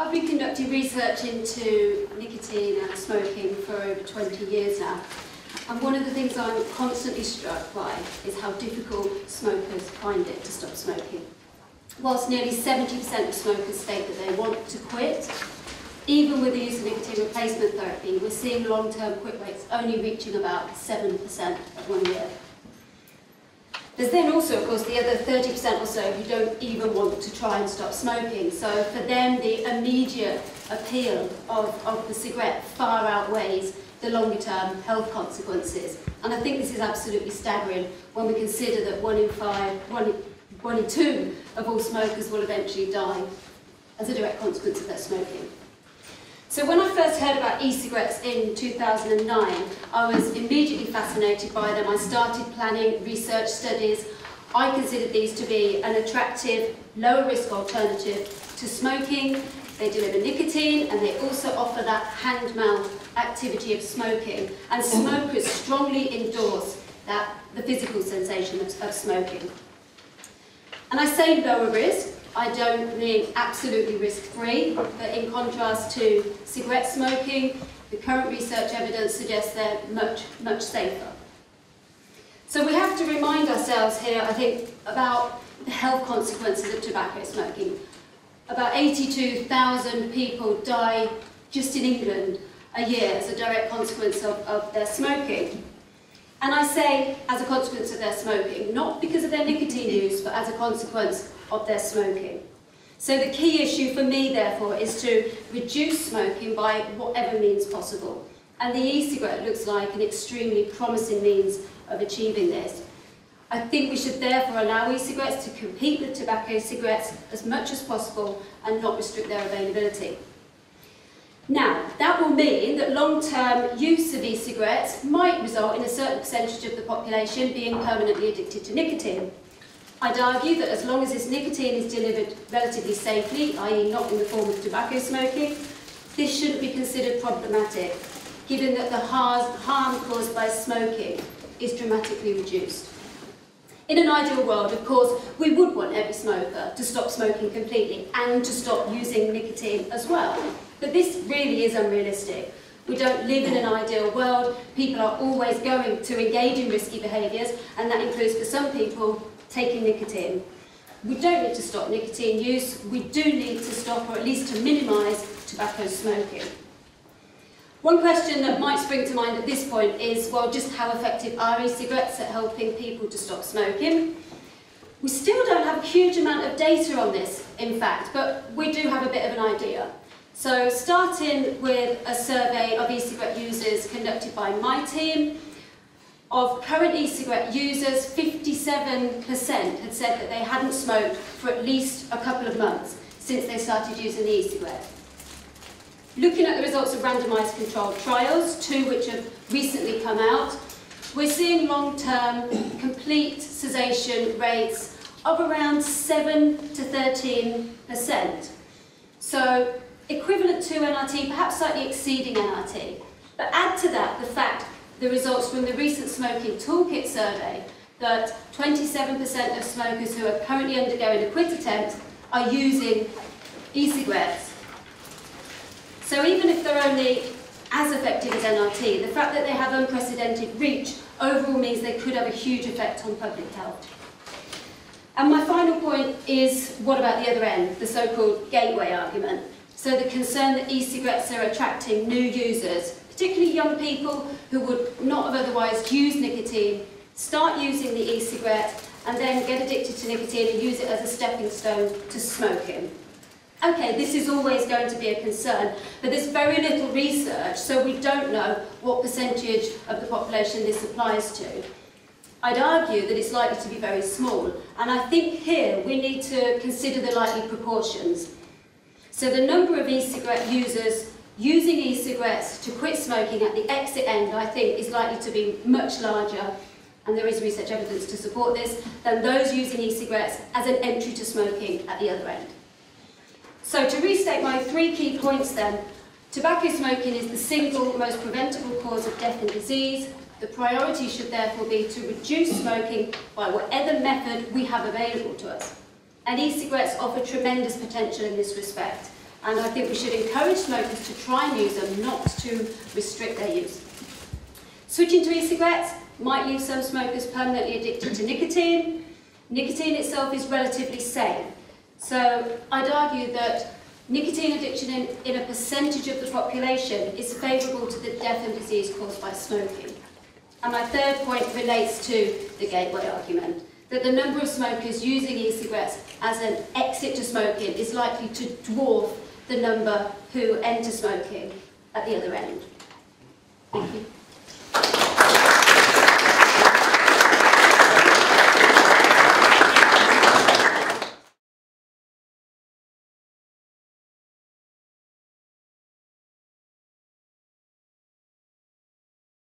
I've been conducting research into nicotine and smoking for over 20 years now. And one of the things I'm constantly struck by is how difficult smokers find it to stop smoking. Whilst nearly 70% of smokers state that they want to quit, even with the use of nicotine replacement therapy, we're seeing long-term quit rates only reaching about 7% at one year. There's then also, of course, the other 30% or so who don't even want to try and stop smoking. So for them, the immediate appeal of, of the cigarette far outweighs the longer term health consequences. And I think this is absolutely staggering when we consider that one in five, one one in two of all smokers will eventually die as a direct consequence of their smoking. So when I first heard about e-cigarettes in 2009, I was immediately fascinated by them. I started planning research studies. I considered these to be an attractive, lower risk alternative to smoking. They deliver nicotine and they also offer that hand-mouth activity of smoking. And mm. smokers strongly endorse that, the physical sensation of, of smoking. And I say lower risk I don't mean absolutely risk-free, but in contrast to cigarette smoking, the current research evidence suggests they're much, much safer. So we have to remind ourselves here, I think, about the health consequences of tobacco smoking. About 82,000 people die just in England a year as a direct consequence of, of their smoking. And I say as a consequence of their smoking, not because of their nicotine use, but as a consequence of their smoking. So the key issue for me, therefore, is to reduce smoking by whatever means possible. And the e-cigarette looks like an extremely promising means of achieving this. I think we should therefore allow e-cigarettes to compete with tobacco cigarettes as much as possible and not restrict their availability. Now, that will mean that long-term use of e-cigarettes might result in a certain percentage of the population being permanently addicted to nicotine. I'd argue that as long as this nicotine is delivered relatively safely, i.e. not in the form of tobacco smoking, this shouldn't be considered problematic, given that the harm caused by smoking is dramatically reduced. In an ideal world, of course, we would want every smoker to stop smoking completely and to stop using nicotine as well. But this really is unrealistic. We don't live in an ideal world. People are always going to engage in risky behaviours, and that includes for some people taking nicotine. We don't need to stop nicotine use, we do need to stop or at least to minimise tobacco smoking. One question that might spring to mind at this point is, well, just how effective are e-cigarettes at helping people to stop smoking? We still don't have a huge amount of data on this, in fact, but we do have a bit of an idea. So starting with a survey of e-cigarette users conducted by my team, of current e-cigarette users, 57% had said that they hadn't smoked for at least a couple of months since they started using the e-cigarette. Looking at the results of randomised controlled trials, two which have recently come out, we're seeing long-term complete cessation rates of around 7 to 13%. So equivalent to NRT, perhaps slightly exceeding NRT. But add to that the fact the results from the recent Smoking Toolkit survey that 27% of smokers who are currently undergoing a quit attempt are using e-cigarettes. So even if they're only as effective as NRT, the fact that they have unprecedented reach overall means they could have a huge effect on public health. And my final point is, what about the other end, the so-called gateway argument? So the concern that e-cigarettes are attracting new users particularly young people who would not have otherwise used nicotine, start using the e-cigarette and then get addicted to nicotine and use it as a stepping stone to smoking. Okay, this is always going to be a concern, but there's very little research, so we don't know what percentage of the population this applies to. I'd argue that it's likely to be very small, and I think here we need to consider the likely proportions. So the number of e-cigarette users using e-cigarettes to quit smoking at the exit end, I think, is likely to be much larger, and there is research evidence to support this, than those using e-cigarettes as an entry to smoking at the other end. So to restate my three key points then, tobacco smoking is the single most preventable cause of death and disease. The priority should therefore be to reduce smoking by whatever method we have available to us. And e-cigarettes offer tremendous potential in this respect And I think we should encourage smokers to try and use them, not to restrict their use. Switching to e-cigarettes might leave some smokers permanently addicted to nicotine. Nicotine itself is relatively safe. So I'd argue that nicotine addiction in, in a percentage of the population is favourable to the death and disease caused by smoking. And my third point relates to the gateway argument, that the number of smokers using e-cigarettes as an exit to smoking is likely to dwarf the number who enter smoking at the other end. Thank you.